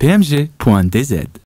pmg.dz.